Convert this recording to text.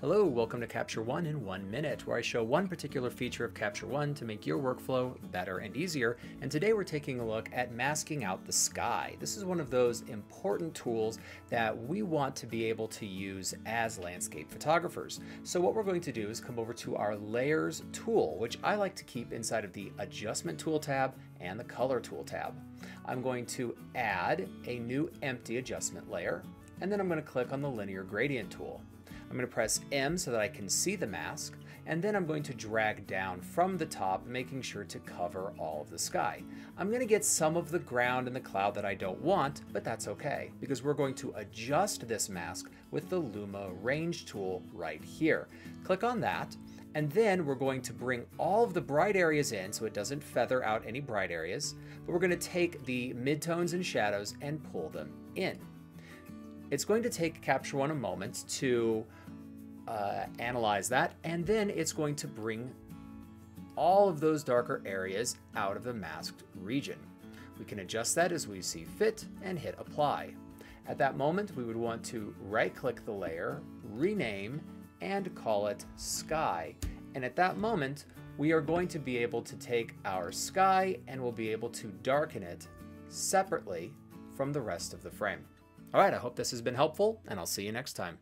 Hello, welcome to Capture One in one minute, where I show one particular feature of Capture One to make your workflow better and easier. And today we're taking a look at masking out the sky. This is one of those important tools that we want to be able to use as landscape photographers. So what we're going to do is come over to our Layers tool, which I like to keep inside of the Adjustment tool tab and the Color tool tab. I'm going to add a new empty adjustment layer, and then I'm going to click on the Linear Gradient tool. I'm going to press M so that I can see the mask, and then I'm going to drag down from the top, making sure to cover all of the sky. I'm going to get some of the ground and the cloud that I don't want, but that's okay, because we're going to adjust this mask with the Luma Range tool right here. Click on that, and then we're going to bring all of the bright areas in so it doesn't feather out any bright areas, but we're going to take the midtones and shadows and pull them in. It's going to take Capture One a moment to uh, analyze that, and then it's going to bring all of those darker areas out of the masked region. We can adjust that as we see fit and hit apply. At that moment, we would want to right click the layer, rename, and call it sky. And at that moment, we are going to be able to take our sky and we'll be able to darken it separately from the rest of the frame. All right, I hope this has been helpful, and I'll see you next time.